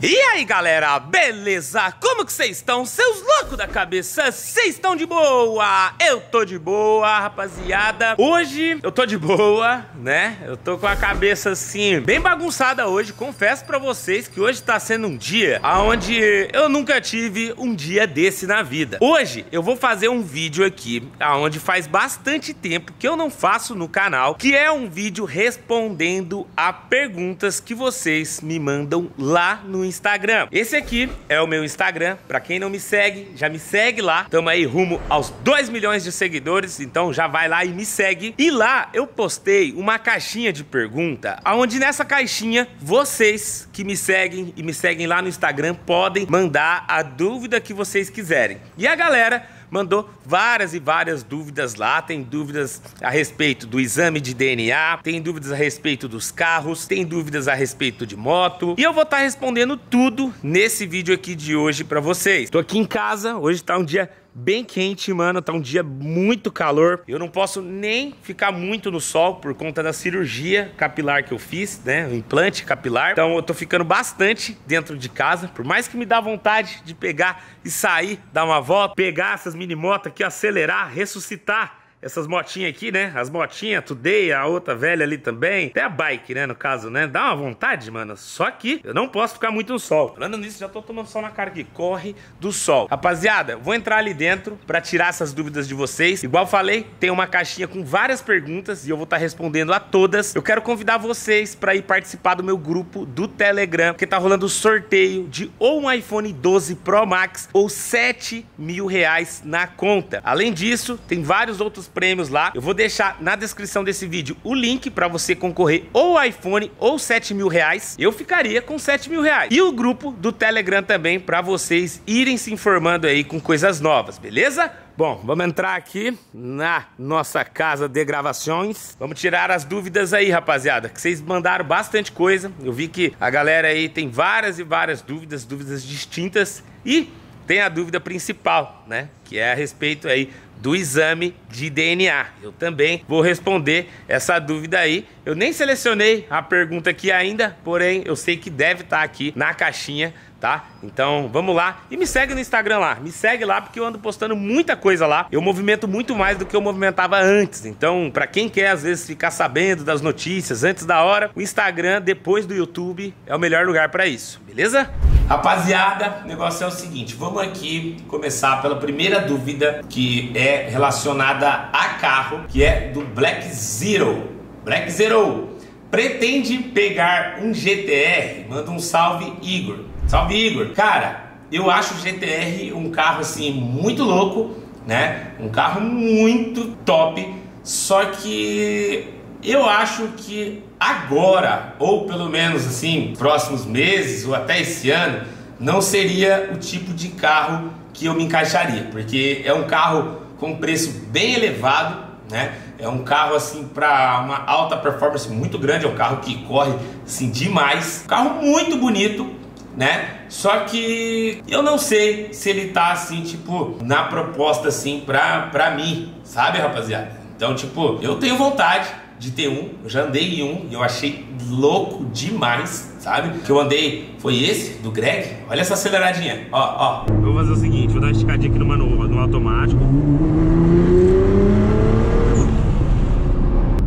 E aí galera, beleza? Como que vocês estão? Seus loucos da cabeça, vocês estão de boa? Eu tô de boa, rapaziada Hoje eu tô de boa, né? Eu tô com a cabeça assim, bem bagunçada hoje Confesso pra vocês que hoje tá sendo um dia Onde eu nunca tive um dia desse na vida Hoje eu vou fazer um vídeo aqui Onde faz bastante tempo que eu não faço no canal Que é um vídeo respondendo a perguntas que vocês me mandam lá no Instagram. Esse aqui é o meu Instagram. Para quem não me segue, já me segue lá. Tamo aí rumo aos 2 milhões de seguidores, então já vai lá e me segue. E lá eu postei uma caixinha de pergunta, aonde nessa caixinha vocês que me seguem e me seguem lá no Instagram podem mandar a dúvida que vocês quiserem. E a galera mandou várias e várias dúvidas lá. Tem dúvidas a respeito do exame de DNA, tem dúvidas a respeito dos carros, tem dúvidas a respeito de moto. E eu vou estar tá respondendo tudo nesse vídeo aqui de hoje para vocês. Tô aqui em casa, hoje tá um dia bem quente, mano. Tá um dia muito calor. Eu não posso nem ficar muito no sol por conta da cirurgia capilar que eu fiz, né? O implante capilar. Então eu tô ficando bastante dentro de casa. Por mais que me dá vontade de pegar e sair, dar uma volta, pegar essas mini motos aqui, acelerar, ressuscitar essas motinhas aqui, né? As motinhas, Today, a outra velha ali também. Até a bike, né? No caso, né? Dá uma vontade, mano. Só que eu não posso ficar muito no sol. Falando nisso, já tô tomando sol na cara aqui. Corre do sol. Rapaziada, vou entrar ali dentro pra tirar essas dúvidas de vocês. Igual falei, tem uma caixinha com várias perguntas e eu vou estar tá respondendo a todas. Eu quero convidar vocês pra ir participar do meu grupo do Telegram, porque tá rolando sorteio de ou um iPhone 12 Pro Max ou 7 mil reais na conta. Além disso, tem vários outros prêmios lá. Eu vou deixar na descrição desse vídeo o link para você concorrer ou iPhone ou 7 mil reais. Eu ficaria com 7 mil reais. E o grupo do Telegram também para vocês irem se informando aí com coisas novas, beleza? Bom, vamos entrar aqui na nossa casa de gravações. Vamos tirar as dúvidas aí, rapaziada, que vocês mandaram bastante coisa. Eu vi que a galera aí tem várias e várias dúvidas, dúvidas distintas. E tem a dúvida principal, né? Que é a respeito aí do exame de DNA. Eu também vou responder essa dúvida aí. Eu nem selecionei a pergunta aqui ainda, porém eu sei que deve estar aqui na caixinha tá? Então vamos lá e me segue no Instagram lá, me segue lá porque eu ando postando muita coisa lá. Eu movimento muito mais do que eu movimentava antes. Então, para quem quer às vezes ficar sabendo das notícias antes da hora, o Instagram depois do YouTube é o melhor lugar para isso, beleza? Rapaziada, o negócio é o seguinte, vamos aqui começar pela primeira dúvida que é relacionada a carro, que é do Black Zero. Black Zero pretende pegar um GTR? Manda um salve, Igor. Salve Igor. Cara, eu acho o GTR um carro assim muito louco, né? Um carro muito top. Só que eu acho que agora, ou pelo menos assim, próximos meses ou até esse ano, não seria o tipo de carro que eu me encaixaria, porque é um carro com preço bem elevado, né? É um carro assim para uma alta performance muito grande, é um carro que corre assim demais, um carro muito bonito, né? Só que eu não sei se ele tá assim, tipo, na proposta assim pra, pra mim, sabe, rapaziada? Então, tipo, eu tenho vontade de ter um, eu já andei em um e eu achei louco demais, sabe? Que eu andei foi esse, do Greg. Olha essa aceleradinha, ó, ó. Eu vou fazer o seguinte, vou dar uma esticadinha aqui no, manual, no automático.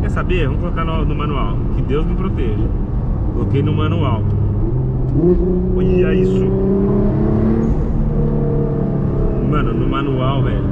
Quer saber? Vamos colocar no, no manual. Que Deus me proteja. Coloquei no manual. Olha isso. Mano, no manual, velho,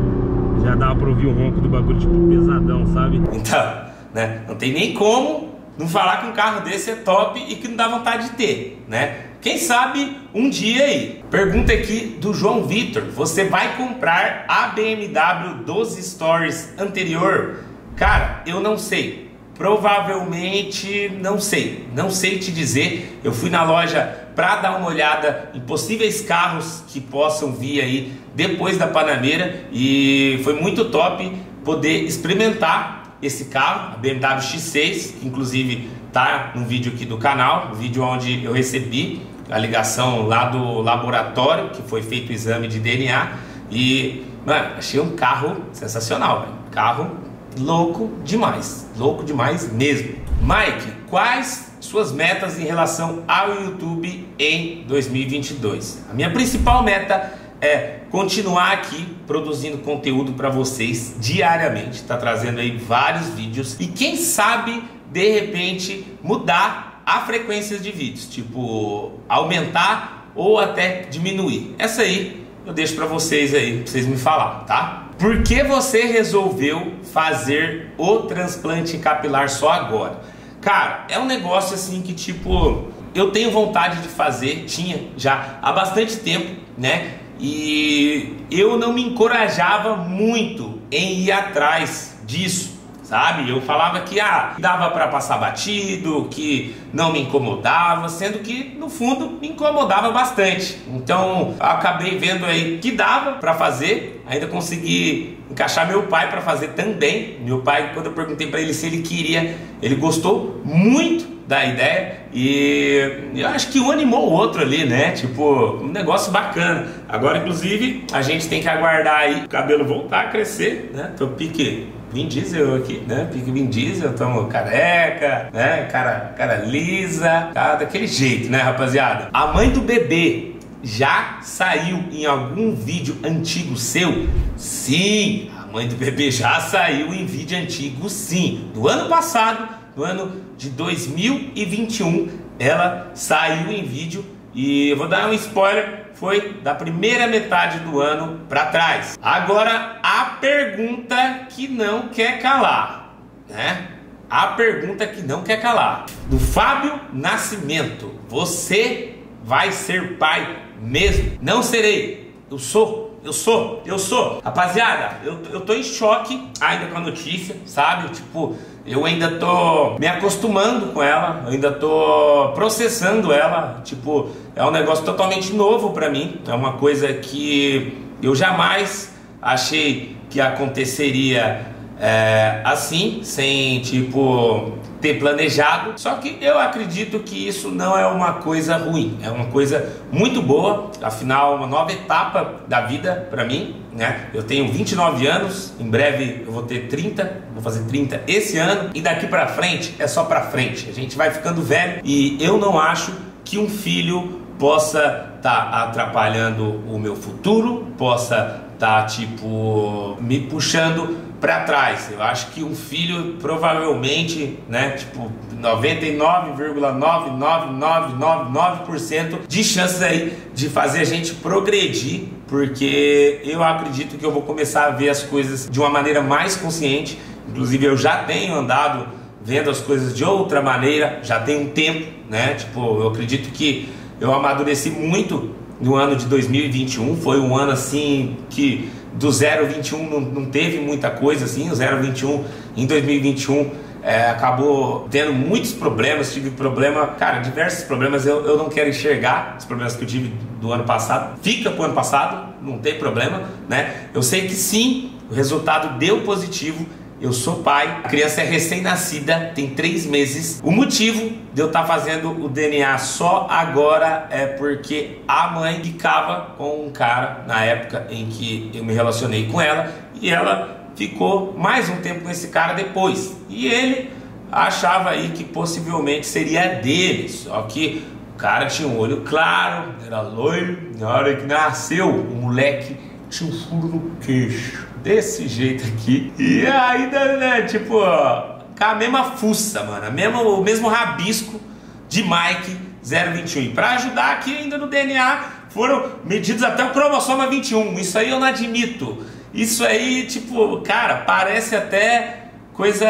já dava pra ouvir o ronco do bagulho, tipo, pesadão, sabe? Então, né, não tem nem como não falar que um carro desse é top e que não dá vontade de ter, né? Quem sabe um dia aí. Pergunta aqui do João Vitor: Você vai comprar a BMW 12 Stories anterior? Cara, eu não sei. Provavelmente, não sei, não sei te dizer. Eu fui na loja para dar uma olhada em possíveis carros que possam vir aí depois da Panameira e foi muito top poder experimentar esse carro, a BMW X6, que inclusive tá no vídeo aqui do canal, vídeo onde eu recebi a ligação lá do laboratório que foi feito o exame de DNA e, mano, achei um carro sensacional, carro louco demais, louco demais mesmo. Mike, quais suas metas em relação ao YouTube em 2022. A minha principal meta é continuar aqui produzindo conteúdo para vocês diariamente, tá trazendo aí vários vídeos e quem sabe de repente mudar a frequência de vídeos, tipo aumentar ou até diminuir. Essa aí eu deixo para vocês aí, pra vocês me falar, tá? Por que você resolveu fazer o transplante capilar só agora? Cara, é um negócio assim que tipo eu tenho vontade de fazer, tinha já há bastante tempo, né? E eu não me encorajava muito em ir atrás disso sabe? Eu falava que ah, dava para passar batido, que não me incomodava, sendo que no fundo me incomodava bastante. Então acabei vendo aí que dava para fazer, ainda consegui encaixar meu pai para fazer também. Meu pai, quando eu perguntei para ele se ele queria, ele gostou muito da ideia e eu acho que um animou o outro ali, né? Tipo, um negócio bacana. Agora, inclusive, a gente tem que aguardar aí o cabelo voltar a crescer, né? Tô pique Vin Diesel aqui, né? Pique Vin Diesel, tamo careca, né? Cara, cara lisa, tá daquele jeito, né, rapaziada? A mãe do bebê já saiu em algum vídeo antigo seu? Sim, a mãe do bebê já saiu em vídeo antigo, sim. Do ano passado, do ano de 2021, ela saiu em vídeo e eu vou dar um spoiler foi da primeira metade do ano para trás. Agora a pergunta que não quer calar, né? A pergunta que não quer calar. Do Fábio Nascimento, você vai ser pai mesmo? Não serei. Eu sou. Eu sou, eu sou. Rapaziada, eu, eu tô em choque ainda com a notícia, sabe? Tipo, eu ainda tô me acostumando com ela, ainda tô processando ela. Tipo, é um negócio totalmente novo para mim. É uma coisa que eu jamais achei que aconteceria é, assim, sem tipo ter planejado. Só que eu acredito que isso não é uma coisa ruim, é uma coisa muito boa. Afinal, uma nova etapa da vida para mim, né? Eu tenho 29 anos, em breve eu vou ter 30, vou fazer 30 esse ano e daqui para frente é só para frente. A gente vai ficando velho e eu não acho que um filho possa estar tá atrapalhando o meu futuro, possa estar tá, tipo me puxando para trás. Eu acho que um filho provavelmente, né, tipo 99,99999% de chances aí de fazer a gente progredir, porque eu acredito que eu vou começar a ver as coisas de uma maneira mais consciente. Inclusive eu já tenho andado vendo as coisas de outra maneira, já tem um tempo, né? Tipo, eu acredito que eu amadureci muito no ano de 2021, foi um ano assim que do 021 não, não teve muita coisa assim, o 021 em 2021 é, acabou tendo muitos problemas, tive problema, cara, diversos problemas, eu, eu não quero enxergar os problemas que eu tive do ano passado, fica pro ano passado, não tem problema, né? Eu sei que sim, o resultado deu positivo, eu sou pai, a criança é recém-nascida, tem três meses. O motivo de eu estar tá fazendo o DNA só agora é porque a mãe ficava com um cara na época em que eu me relacionei com ela e ela ficou mais um tempo com esse cara depois. E ele achava aí que possivelmente seria dele, só que o cara tinha um olho claro, era loiro, na hora que nasceu, o moleque tinha um furo no queixo desse jeito aqui. E ainda, né, tipo, com a mesma fuça, mano, mesmo, o mesmo rabisco de Mike 021. E pra ajudar aqui ainda no DNA, foram medidos até o cromossoma 21. Isso aí eu não admito. Isso aí, tipo, cara, parece até coisa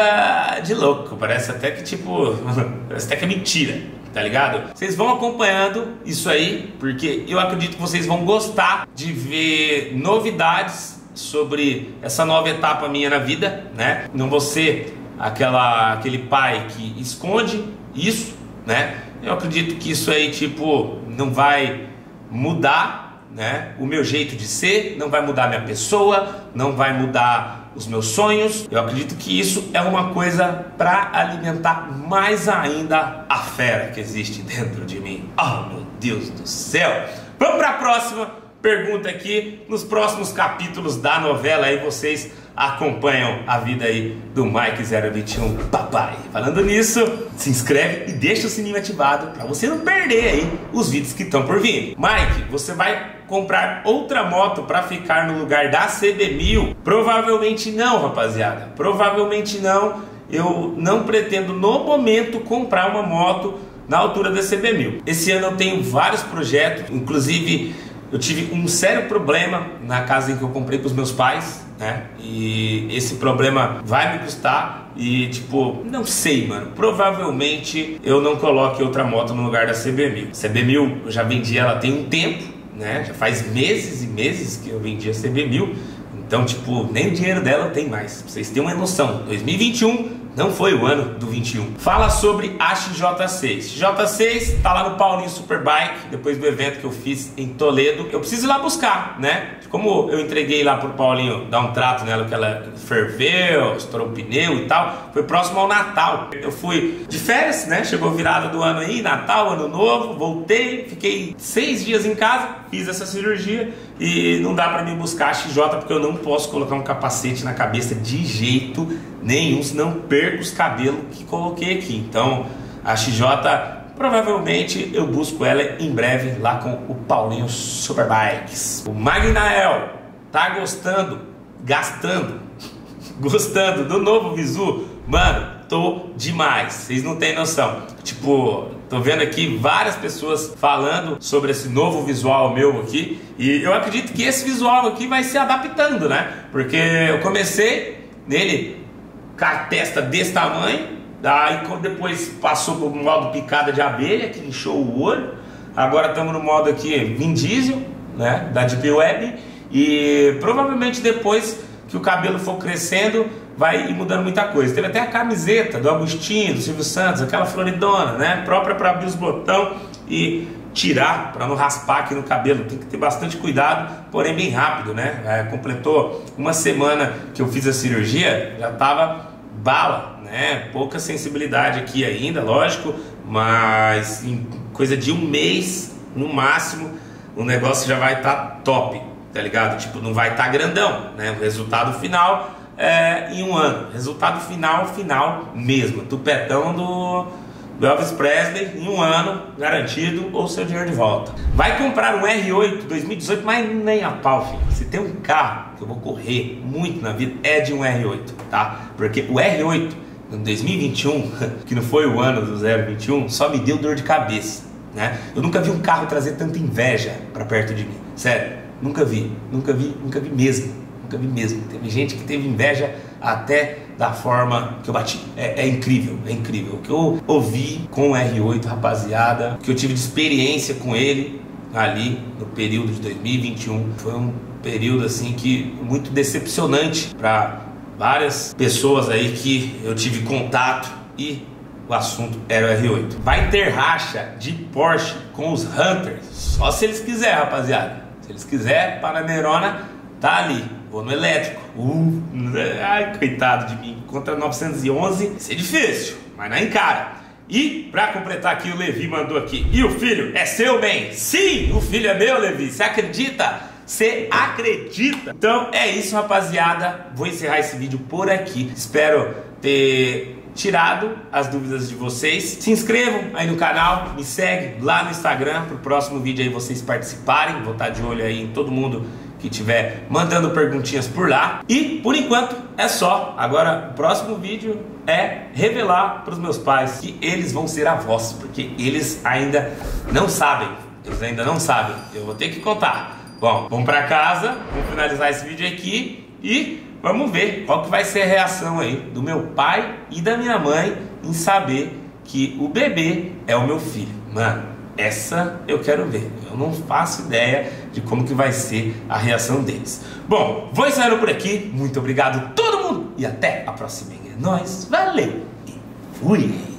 de louco. Parece até que, tipo, parece até que é mentira tá ligado? Vocês vão acompanhando isso aí, porque eu acredito que vocês vão gostar de ver novidades sobre essa nova etapa minha na vida, né? Não vou ser aquela, aquele pai que esconde isso, né? Eu acredito que isso aí, tipo, não vai mudar, né? O meu jeito de ser, não vai mudar minha pessoa, não vai mudar os meus sonhos. Eu acredito que isso é uma coisa para alimentar mais ainda a fera que existe dentro de mim. Oh, meu Deus do céu! Vamos para a próxima pergunta aqui. Nos próximos capítulos da novela aí vocês acompanham a vida aí do Mike 021 Papai. Falando nisso, se inscreve e deixa o sininho ativado para você não perder aí os vídeos que estão por vir. Mike, você vai comprar outra moto para ficar no lugar da CB1000? Provavelmente não, rapaziada. Provavelmente não. Eu não pretendo no momento comprar uma moto na altura da CB1000. Esse ano eu tenho vários projetos, inclusive eu tive um sério problema na casa em que eu comprei para os meus pais, né? E esse problema vai me custar e tipo, não sei, mano. Provavelmente eu não coloque outra moto no lugar da CB1000. CB1000 eu já vendi ela tem um tempo, né? Já faz meses e meses que eu vendi a CB1000. Então, tipo, nem o dinheiro dela tem mais. Pra vocês terem uma noção. 2021 não foi o ano do 21. Fala sobre a XJ6. XJ6 tá lá no Paulinho Superbike, depois do evento que eu fiz em Toledo. Eu preciso ir lá buscar, né? Como eu entreguei lá pro Paulinho dar um trato nela, que ela ferveu, estourou o pneu e tal, foi próximo ao Natal. Eu fui de férias, né? Chegou virada do ano aí, Natal, Ano Novo, voltei, fiquei seis dias em casa, fiz essa cirurgia e não dá para mim buscar a XJ porque eu não posso colocar um capacete na cabeça de jeito nenhum, senão perco os cabelos que coloquei aqui. Então a XJ provavelmente eu busco ela em breve lá com o Paulinho Superbikes. O Magnael tá gostando, gastando, gostando do novo Visu? Mano, tô demais. Vocês não têm noção. Tipo, tô vendo aqui várias pessoas falando sobre esse novo visual meu aqui. E eu acredito que esse visual aqui vai se adaptando, né? Porque eu comecei nele a testa desse tamanho, daí depois passou para o modo picada de abelha, que inchou o olho, agora estamos no modo aqui Vin Diesel, né, da Deep Web, e provavelmente depois que o cabelo for crescendo, vai ir mudando muita coisa. Teve até a camiseta do Agostinho, do Silvio Santos, aquela floridona, né, própria para abrir os botões e tirar para não raspar aqui no cabelo. Tem que ter bastante cuidado, porém bem rápido, né? É, completou uma semana que eu fiz a cirurgia, já estava bala, né? Pouca sensibilidade aqui ainda, lógico, mas em coisa de um mês, no máximo, o negócio já vai estar tá top, tá ligado? Tipo, não vai estar tá grandão, né? O resultado final é em um ano. Resultado final, final mesmo. Tupetão do, do Elvis Presley em um ano, garantido, ou seu dinheiro de volta. Vai comprar um R8 2018, mas nem a pau, filho. Se tem um carro que eu vou correr muito na vida, é de um R8, tá? Porque o R8 em 2021, que não foi o ano do 021, só me deu dor de cabeça, né? Eu nunca vi um carro trazer tanta inveja para perto de mim, sério, nunca vi, nunca vi, nunca vi mesmo, mesmo. Teve gente que teve inveja até da forma que eu bati. É, é, incrível, é incrível. O que eu ouvi com o R8, rapaziada, o que eu tive de experiência com ele ali no período de 2021 foi um período assim que muito decepcionante para várias pessoas aí que eu tive contato e o assunto era o R8. Vai ter racha de Porsche com os Hunters, só se eles quiserem, rapaziada. Se eles quiserem, para Neurona tá ali. Vou no elétrico. Uh, ai, coitado de mim. Contra 911, isso é difícil, mas não encara. E para completar aqui, o Levi mandou aqui. E o filho é seu, bem? Sim, o filho é meu, Levi. Você acredita? Você acredita? Então é isso, rapaziada. Vou encerrar esse vídeo por aqui. Espero ter tirado as dúvidas de vocês. Se inscrevam aí no canal, me segue lá no Instagram para o próximo vídeo aí vocês participarem. Vou estar de olho aí em todo mundo que tiver mandando perguntinhas por lá. E por enquanto é só. Agora o próximo vídeo é revelar para os meus pais que eles vão ser avós, porque eles ainda não sabem. Eles ainda não sabem. Eu vou ter que contar. Bom, vamos para casa, vamos finalizar esse vídeo aqui e vamos ver qual que vai ser a reação aí do meu pai e da minha mãe em saber que o bebê é o meu filho. Mano, essa eu quero ver. Eu não faço ideia de como que vai ser a reação deles. Bom, vou encerrando por aqui. Muito obrigado todo mundo e até a próxima. É nóis, valeu e fui!